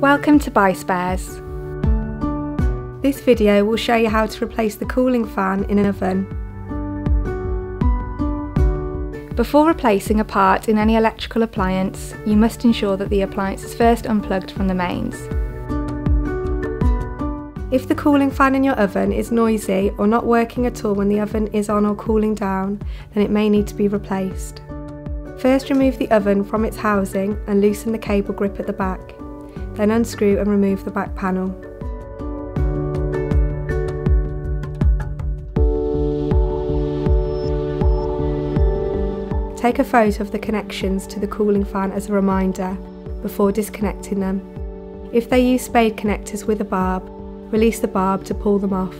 Welcome to BuySpares. This video will show you how to replace the cooling fan in an oven. Before replacing a part in any electrical appliance, you must ensure that the appliance is first unplugged from the mains. If the cooling fan in your oven is noisy or not working at all when the oven is on or cooling down, then it may need to be replaced. First remove the oven from its housing and loosen the cable grip at the back. Then unscrew and remove the back panel. Take a photo of the connections to the cooling fan as a reminder before disconnecting them. If they use spade connectors with a barb, release the barb to pull them off.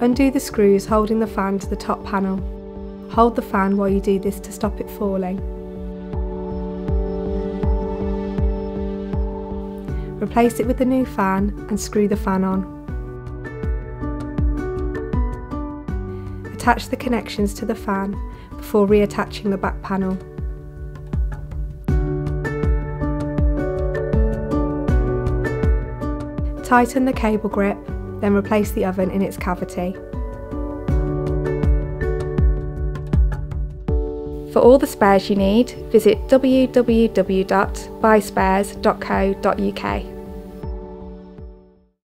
Undo the screws holding the fan to the top panel. Hold the fan while you do this to stop it falling. Replace it with the new fan and screw the fan on. Attach the connections to the fan before reattaching the back panel. Tighten the cable grip, then replace the oven in its cavity. For all the spares you need, visit www.buyspares.co.uk.